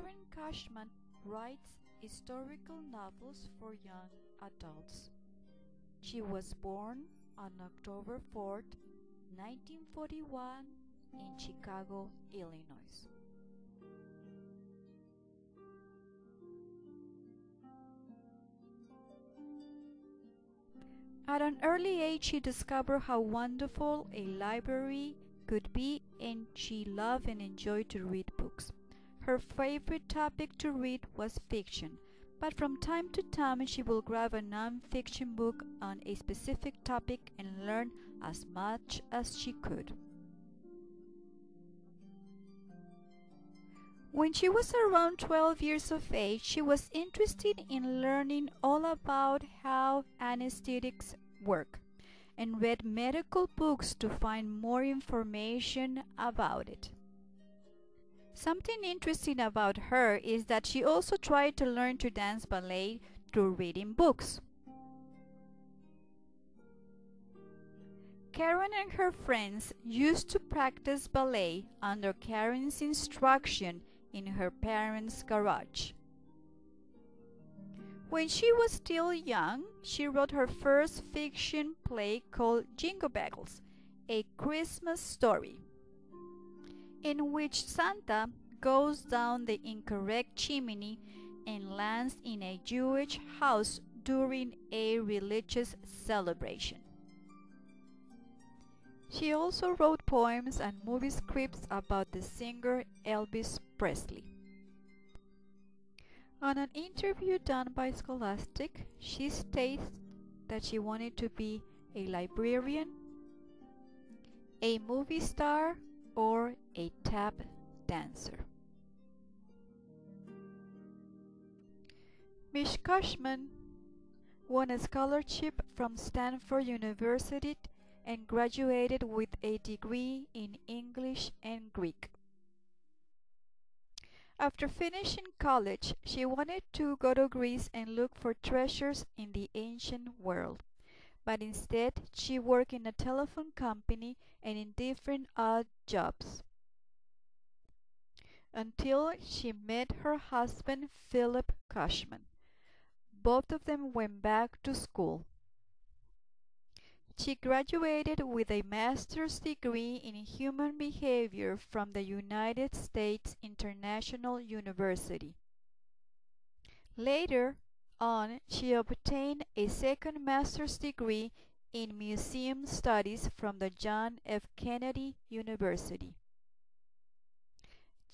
Karen Cushman writes historical novels for young adults. She was born on October 4, 1941 in Chicago, Illinois. At an early age, she discovered how wonderful a library could be and she loved and enjoyed to read. Her favorite topic to read was fiction, but from time to time she will grab a non-fiction book on a specific topic and learn as much as she could. When she was around 12 years of age, she was interested in learning all about how anesthetics work and read medical books to find more information about it. Something interesting about her is that she also tried to learn to dance ballet through reading books. Karen and her friends used to practice ballet under Karen's instruction in her parents' garage. When she was still young, she wrote her first fiction play called Jingle Bells, a Christmas story, in which Santa goes down the incorrect chimney and lands in a Jewish house during a religious celebration. She also wrote poems and movie scripts about the singer Elvis Presley. On an interview done by Scholastic, she states that she wanted to be a librarian, a movie star, or a tap dancer. Miss Cushman won a scholarship from Stanford University and graduated with a degree in English and Greek. After finishing college, she wanted to go to Greece and look for treasures in the ancient world. But instead, she worked in a telephone company and in different odd jobs. Until she met her husband, Philip Cushman. Both of them went back to school. She graduated with a master's degree in human behavior from the United States International University. Later on, she obtained a second master's degree in museum studies from the John F. Kennedy University.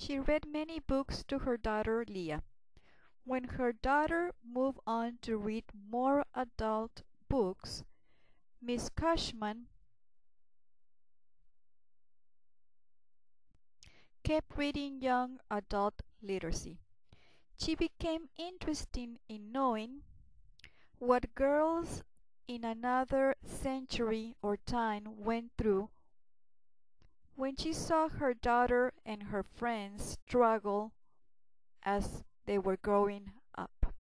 She read many books to her daughter Leah. When her daughter moved on to read more adult books, Miss Cushman kept reading young adult literacy. She became interested in knowing what girls in another century or time went through when she saw her daughter and her friends struggle as they were growing up.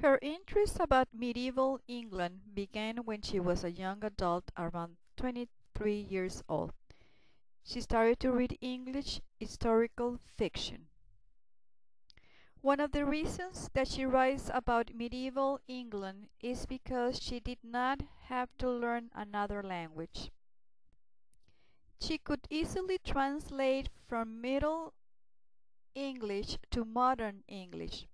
Her interest about medieval England began when she was a young adult around 23 years old. She started to read English historical fiction. One of the reasons that she writes about medieval England is because she did not have to learn another language. She could easily translate from Middle English to modern English.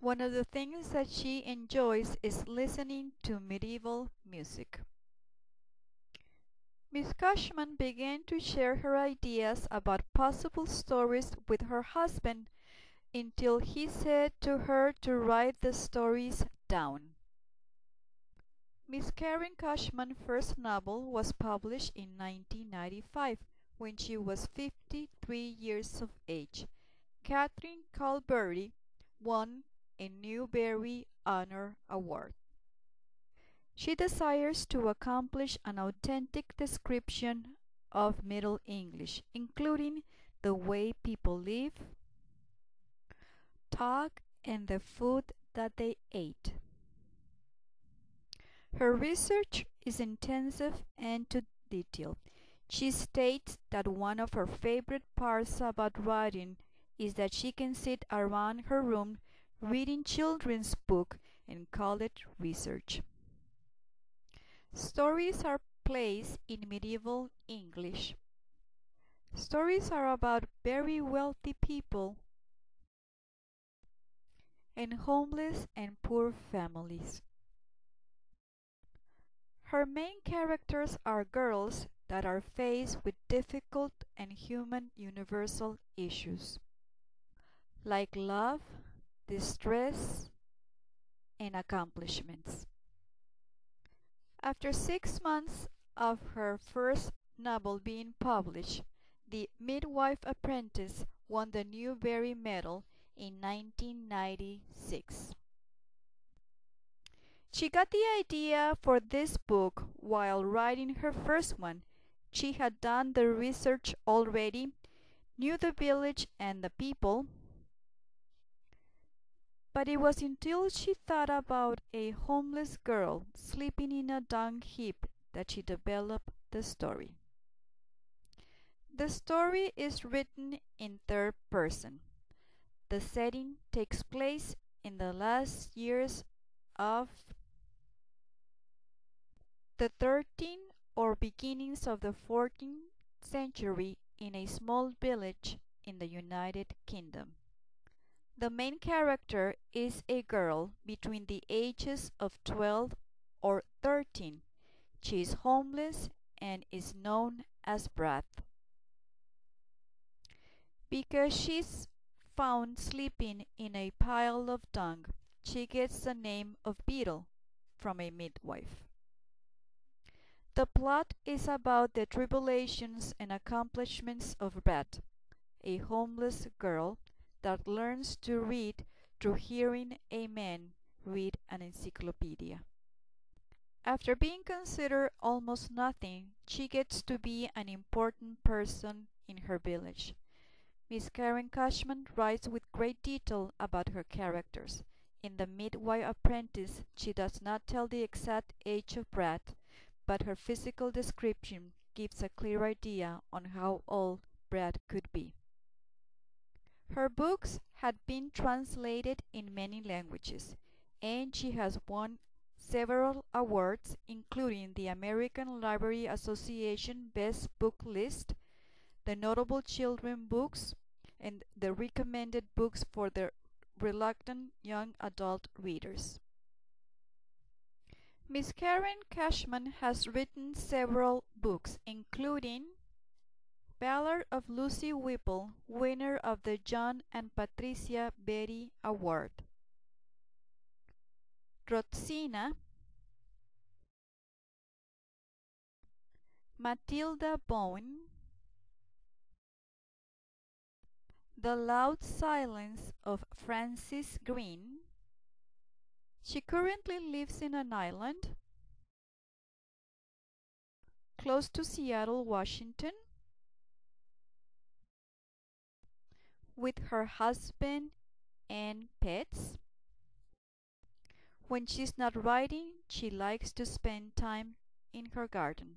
One of the things that she enjoys is listening to medieval music. Miss Cushman began to share her ideas about possible stories with her husband until he said to her to write the stories down. Miss Karen Cushman's first novel was published in 1995 when she was 53 years of age. Catherine Calvert won a Newbery Honor Award. She desires to accomplish an authentic description of Middle English, including the way people live, talk, and the food that they ate. Her research is intensive and to detail. She states that one of her favorite parts about writing is that she can sit around her room reading children's books and call it research. Stories are plays in medieval English. Stories are about very wealthy people and homeless and poor families. Her main characters are girls that are faced with difficult and human universal issues like love, distress, and accomplishments. After six months of her first novel being published, The Midwife Apprentice won the Newbery Medal in 1996. She got the idea for this book while writing her first one. She had done the research already, knew the village and the people, but it was until she thought about a homeless girl sleeping in a dung heap that she developed the story. The story is written in third person. The setting takes place in the last years of the 13th or beginnings of the 14th century in a small village in the United Kingdom. The main character is a girl between the ages of 12 or 13. She is homeless and is known as Brat. Because she's found sleeping in a pile of dung, she gets the name of Beetle from a midwife. The plot is about the tribulations and accomplishments of Brat, a homeless girl that learns to read through hearing a man read an encyclopedia. After being considered almost nothing, she gets to be an important person in her village. Miss Karen Cushman writes with great detail about her characters. In The Midwife Apprentice, she does not tell the exact age of Brat, but her physical description gives a clear idea on how old Brat could be. Her books had been translated in many languages, and she has won several awards, including the American Library Association Best Book List, the Notable Children Books, and the Recommended Books for the Reluctant Young Adult Readers. Miss Karen Cushman has written several books, including Ballad of Lucy Whipple, winner of the John and Patricia Beatty Award. Rodzina, Matilda Bone, The Loud Silence of Francis Green, she currently lives in an island close to Seattle, Washington, with her husband and pets. When she's not writing, she likes to spend time in her garden.